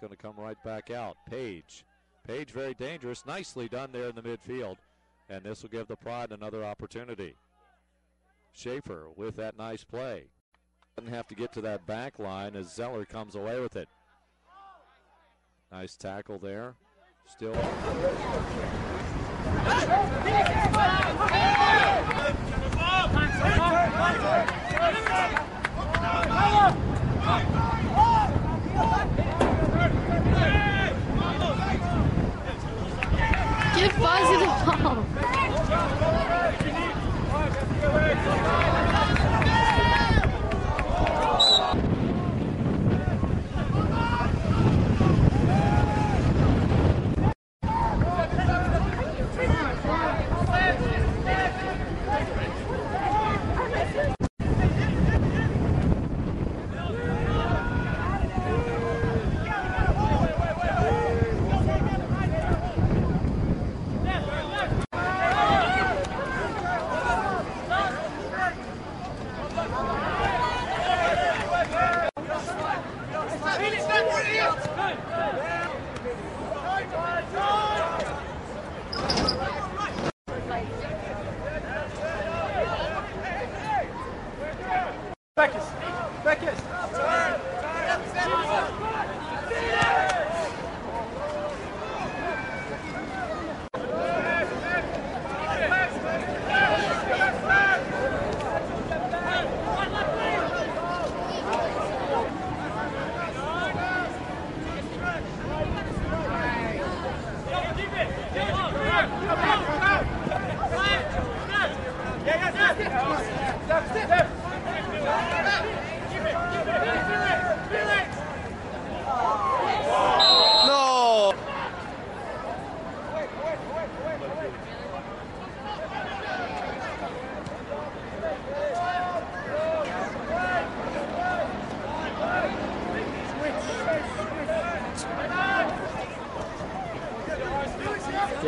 going to come right back out. Page. Page very dangerous. Nicely done there in the midfield. And this will give the Pride another opportunity. Schaefer with that nice play. Doesn't have to get to that back line as Zeller comes away with it. Nice tackle there. Still. Give Fuzzy the ball. No!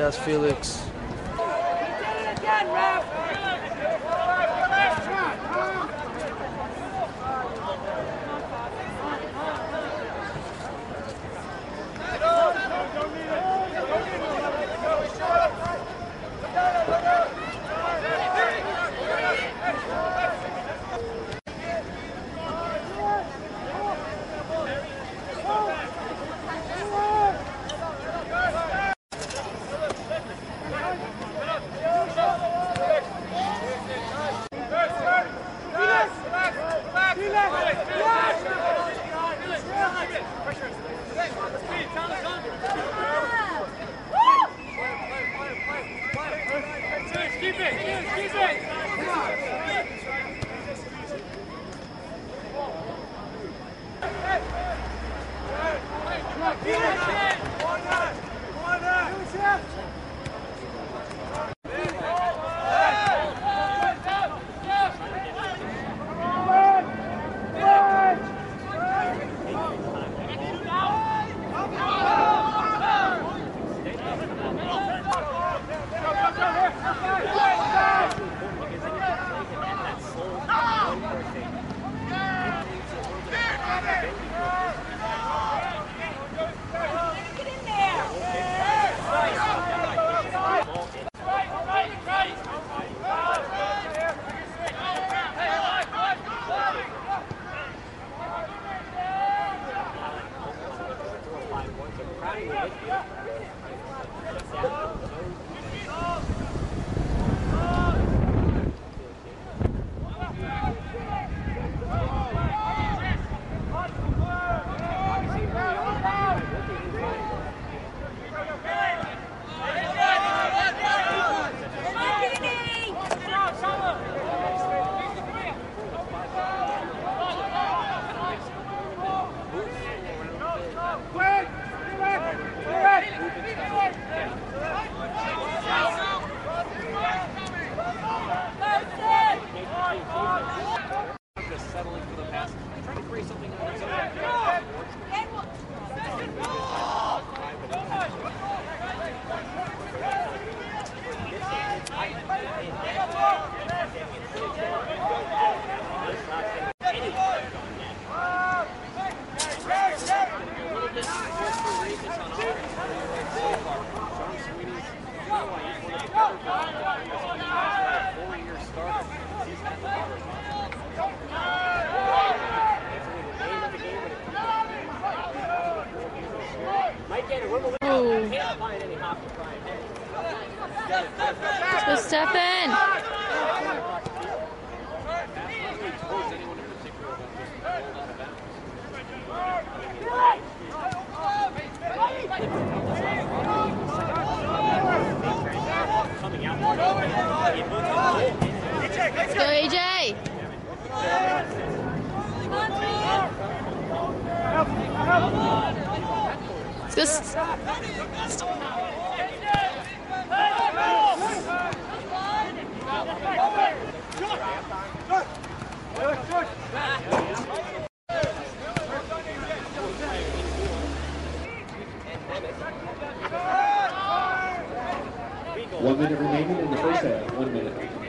Yes, Felix. Quick! Go step in. Let's go, AJ. One minute remaining in the first half. One minute.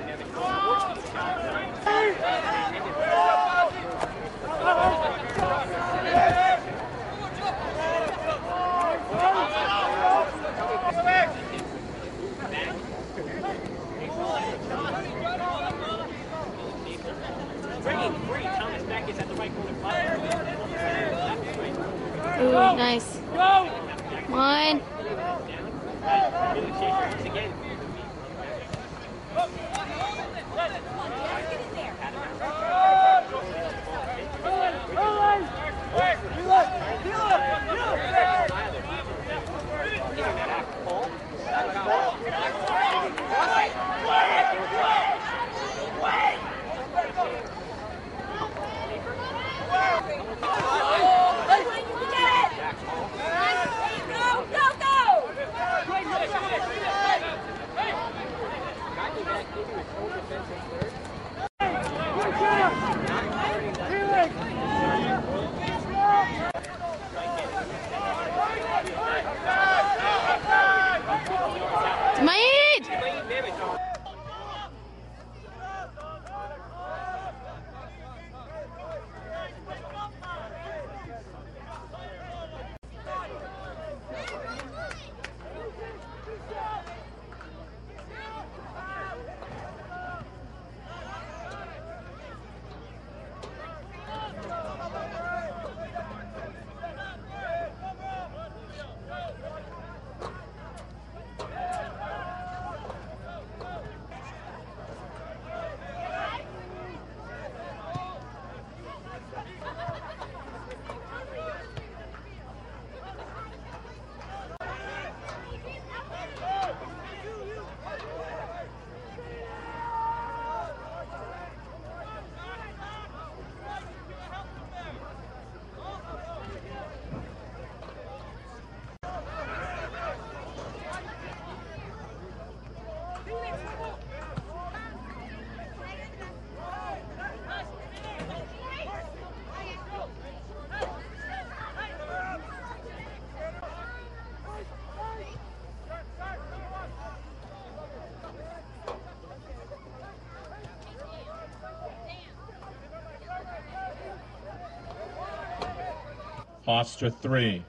Hofstra three,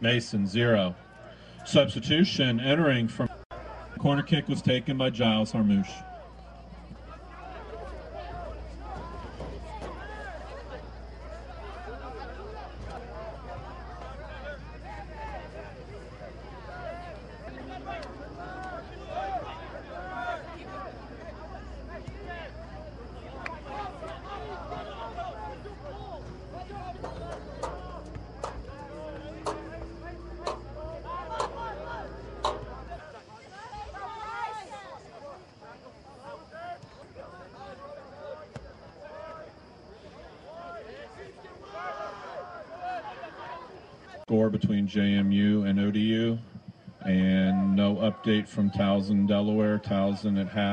Mason zero. Substitution entering from corner kick was taken by Giles Harmouche. Score between JMU and ODU, and no update from Towson, Delaware. Towson at half.